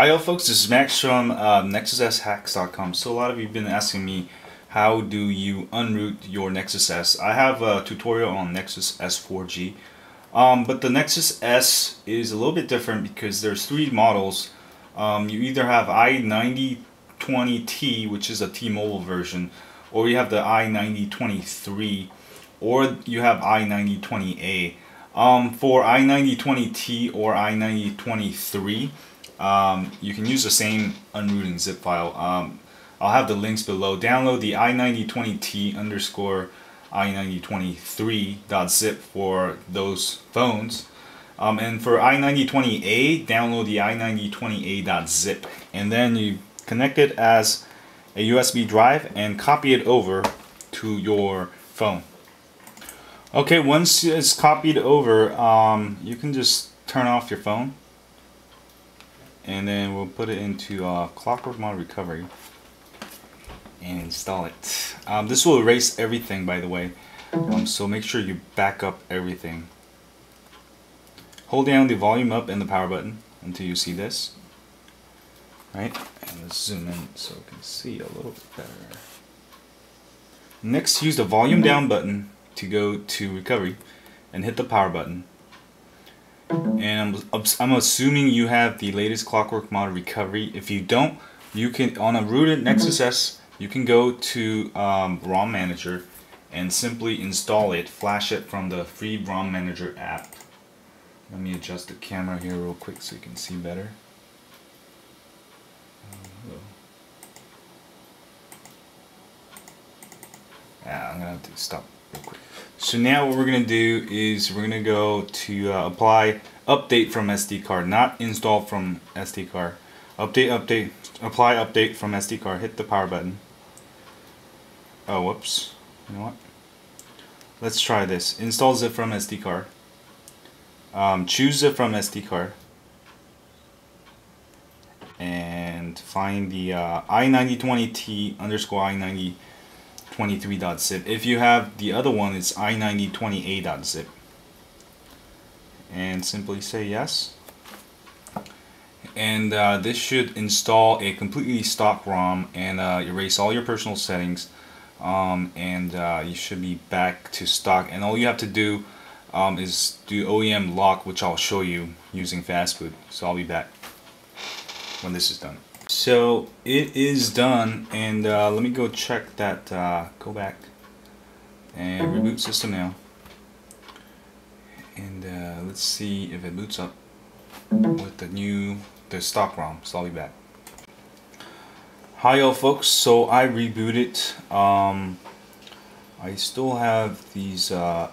Hi, yo, folks. This is Max from uh, NexusSHacks.com. So a lot of you have been asking me, how do you unroot your Nexus S? I have a tutorial on Nexus S4G, um, but the Nexus S is a little bit different because there's three models. Um, you either have i9020T, which is a T-Mobile version, or you have the i9023, or you have i9020A. Um, for i9020T or i9023, um, you can use the same unrooting zip file. Um, I'll have the links below. Download the i9020t underscore i9023.zip for those phones. Um, and for i9020a, download the i9020a.zip. And then you connect it as a USB drive and copy it over to your phone. Okay, once it's copied over, um, you can just turn off your phone and then we'll put it into uh, Clockwork Mod Recovery and install it. Um, this will erase everything by the way, um, so make sure you back up everything. Hold down the volume up and the power button until you see this. Right, and let's zoom in so we can see a little bit better. Next, use the volume down button to go to recovery and hit the power button and I'm, I'm assuming you have the latest Clockwork Mod recovery. If you don't, you can on a rooted Nexus S, you can go to um, ROM Manager and simply install it, flash it from the free ROM Manager app. Let me adjust the camera here real quick so you can see better. Yeah, I'm gonna have to stop. So now what we're going to do is we're going to go to uh, apply update from SD card, not install from SD card. Update, update, apply update from SD card, hit the power button. Oh, whoops. You know what? Let's try this. Install zip from SD card. Um, choose zip from SD card. And find the uh, i9020t underscore i90 23.zip. If you have the other one, it's i9020a.zip. And simply say yes. And uh, this should install a completely stock ROM and uh, erase all your personal settings. Um, and uh, you should be back to stock. And all you have to do um, is do OEM lock, which I'll show you using fastboot. So I'll be back when this is done. So it is done and uh, let me go check that, uh, go back and reboot system now. And uh, let's see if it boots up with the new, the stock ROM. So I'll be back. Hi y'all folks, so I rebooted. Um, I still have these uh,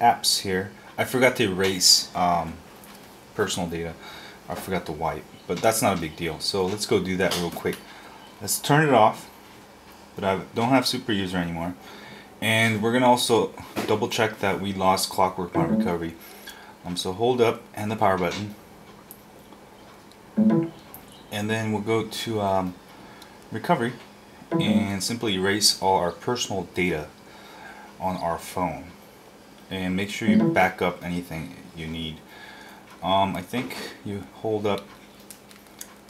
apps here. I forgot to erase um, personal data. I forgot to wipe but that's not a big deal. So let's go do that real quick. Let's turn it off, but I don't have super user anymore. And we're gonna also double check that we lost clockwork mod recovery. Um, so hold up and the power button. And then we'll go to um, recovery and simply erase all our personal data on our phone. And make sure you back up anything you need. Um, I think you hold up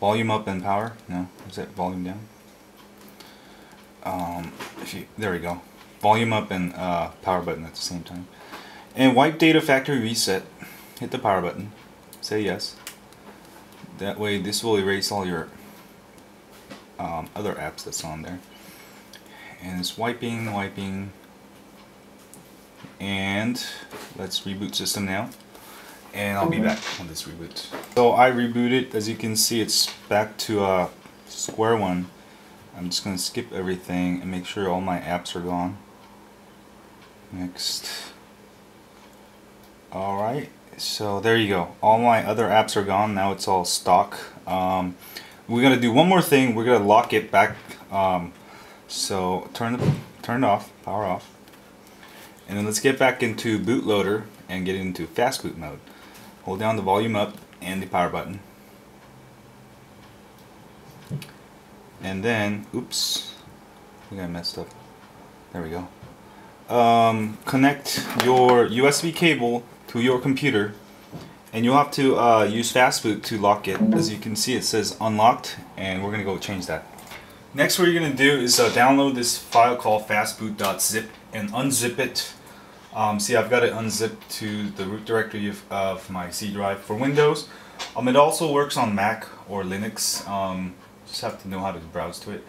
volume up and power? No is that volume down? Um, you there we go. Volume up and uh, power button at the same time. And wipe data factory reset. Hit the power button. Say yes. That way this will erase all your um, other apps that's on there. And it's wiping wiping. And let's reboot system now and I'll be back on this reboot. So I rebooted, as you can see it's back to uh, square one. I'm just going to skip everything and make sure all my apps are gone. Next. Alright, so there you go. All my other apps are gone, now it's all stock. Um, we're going to do one more thing, we're going to lock it back. Um, so turn, the, turn it off, power off. And then let's get back into bootloader and get into fast boot mode hold down the volume up and the power button and then oops I think I messed up there we go um, connect your USB cable to your computer and you'll have to uh, use fastboot to lock it. As you can see, it says unlocked, and we're gonna go change that. Next, what you're gonna do is uh, download this file called fastboot.zip and unzip it. Um, see, I've got it unzipped to the root directory of, of my C drive for Windows. Um, it also works on Mac or Linux. Um, just have to know how to browse to it.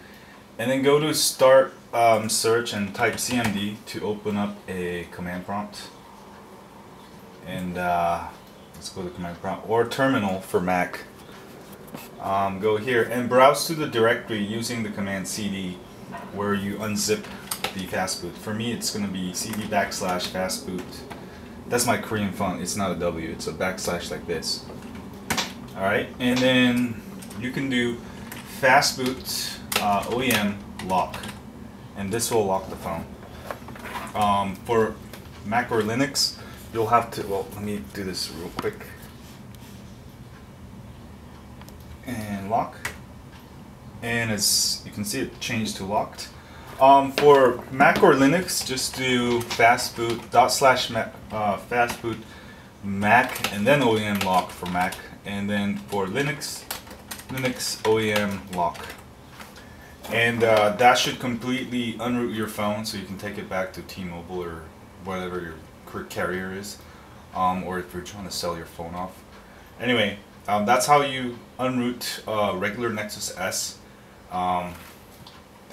And then go to start um, search and type CMD to open up a command prompt. And uh, let's go to command prompt or terminal for Mac. Um, go here and browse to the directory using the command cd where you unzip the fastboot. For me, it's going to be cd backslash fastboot. That's my Korean font. It's not a W. It's a backslash like this. All right, and then you can do fastboot uh, OEM lock, and this will lock the phone. Um, for Mac or Linux, you'll have to. Well, let me do this real quick. And lock. And as you can see, it changed to locked. Um, for Mac or Linux, just do fastboot dot slash Mac, uh, fastboot Mac and then OEM lock for Mac, and then for Linux, Linux OEM lock. And uh, that should completely unroot your phone, so you can take it back to T-Mobile or whatever your carrier is, um, or if you're trying to sell your phone off. Anyway, um, that's how you unroot uh, regular Nexus S.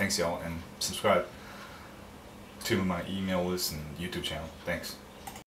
Thanks, y'all, and subscribe to my email list and YouTube channel. Thanks.